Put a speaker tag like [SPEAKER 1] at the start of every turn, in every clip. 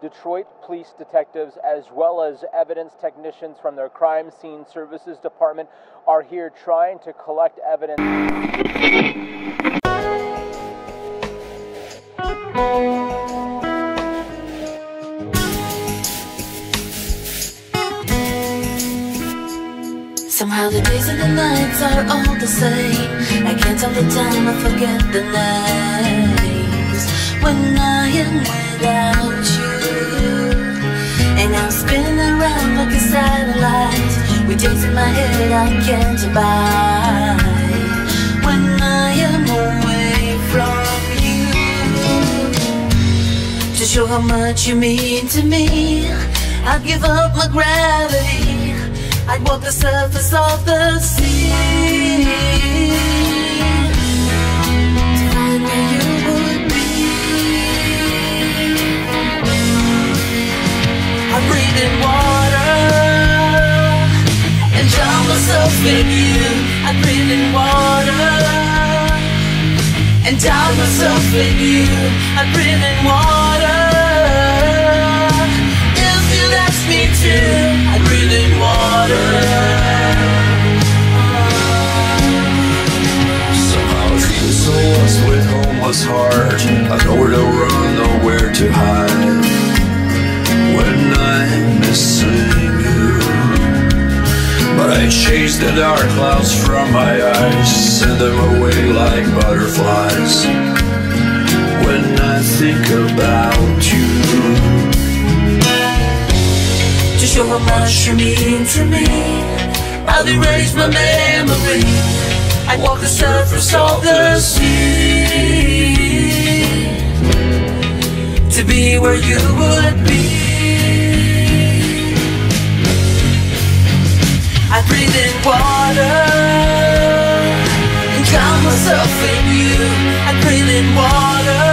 [SPEAKER 1] Detroit police detectives, as well as evidence technicians from their crime scene services department, are here trying to collect evidence.
[SPEAKER 2] Somehow the days and the nights are all the same. I can't tell the time, I forget the names. When I am without you, days in my head I can't abide. When I am away from you, to show how much you mean to me, I'd give up my gravity. I'd walk the surface of the sea to find where you would be. I breathe in water myself in you. I breathe in water and drown myself in you. I breathe in water. If you ask me to, I breathe in water.
[SPEAKER 3] Somehow I feel so lost with homeless heart. I nowhere to run, nowhere to hide. The dark clouds from my eyes, send them away like butterflies. When I think about you.
[SPEAKER 2] to show how much you mean to me. I'll erase my memory. I walk the surface of the sea to be where you would be. I breathe in water and drown myself in you. I breathe in water.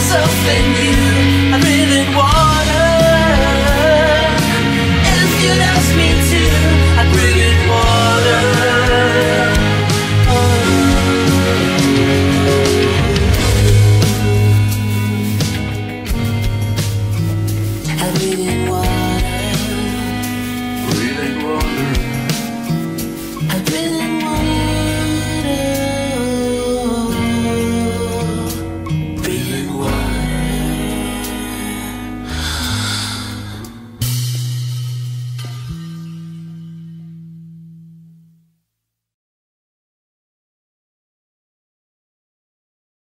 [SPEAKER 2] myself and you. I really wanna If you'd ask me to I'd bring it water. I'd bring it water. Bring it water. I'd bring it